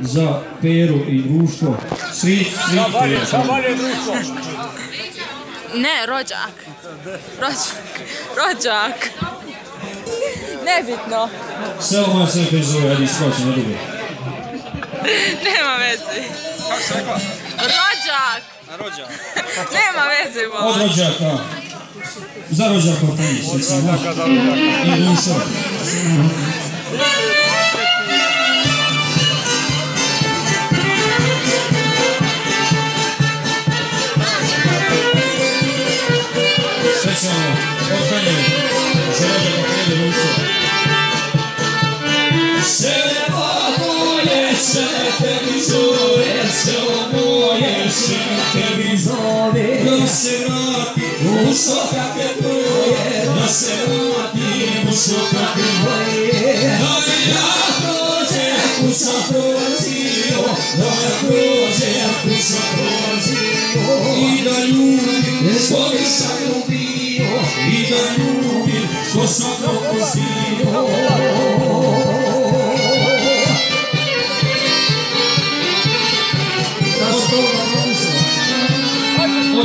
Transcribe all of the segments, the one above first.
za Peru i društvo. Svi, svi Peru. Ne, rođak. Rođak. Rođak. Nebitno. Selo moja se nekaj zove, ajde skoči na dugo. Nema veze. Kako se rekla? Rođak. Na rođak. Nema veze, Od bo. rođaka. Za rođaka pomoć, recimo. I društvo. sopra que tu Dançamos aqui, vamos soprar que tu Não é projeto, só prozinho Não é projeto, só prozinho E Danube, estou em Sagrupinho E Danube, estou só prozinho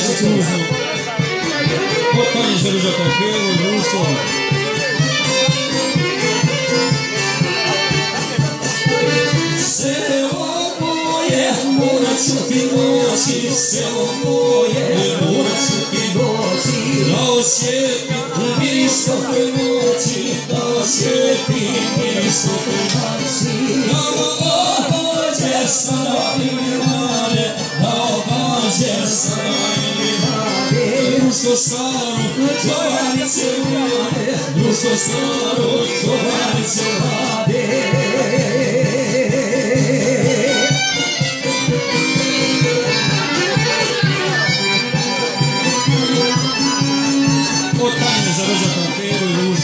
Jesus. Botar em Jerusalém, o Lúcio. Сукиноти, село мое, не буду на до сепи, переступы ноти, до сепи, переступы ноти. Но на сама и милане, на ободе сама и милане. Русло стару, товарите милане, русло стару, товарите милане.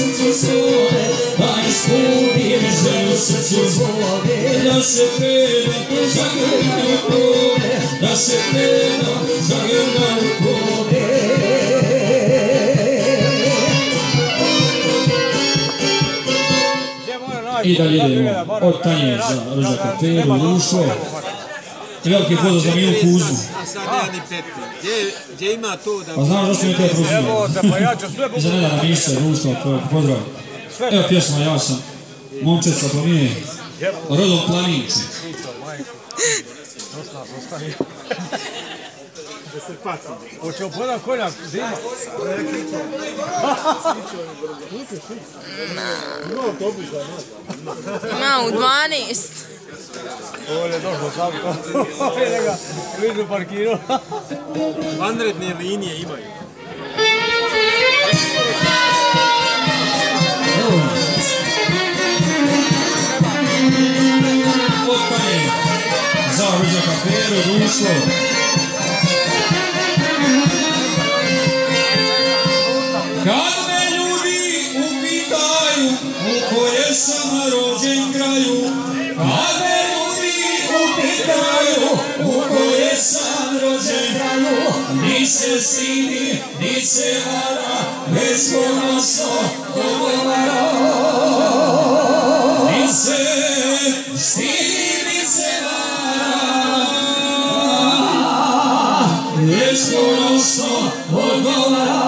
srcu svore, da ispunim želju srcu svore, da se predam zagrljaju tvoje, da se predam zagrljaju tvoje. I dalje idemo od Tanje za rođaka Peru, društvo. Veliki pozdrav za Milu Kuzmu. A sad ja ni Pepe. Gdje, gdje ima to da... Pa znaš zašto mi to Evo te, pa ja ću sve I za Nedana Miša, društvo, po- pozdrav. Evo pjesma, ja sam momčet sa planine, rodom planinci. Hoće opodan konjak, zima. Ima u 12. Ovo je došlo sam. Ovo je njega blizu parkirao. Vanredne linije imaju. Otkanje za rođaka Peru, društvo. Kad me ljudi upitaju u koje sam rođen kraju, kad me ljudi upitaju u koje sam rođen kraju, sesini ni sevara Mesconoso Cogovaro Ni se sini sevara Mesconoso Cogovaro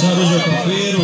Sarujá Campeiro,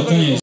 importante.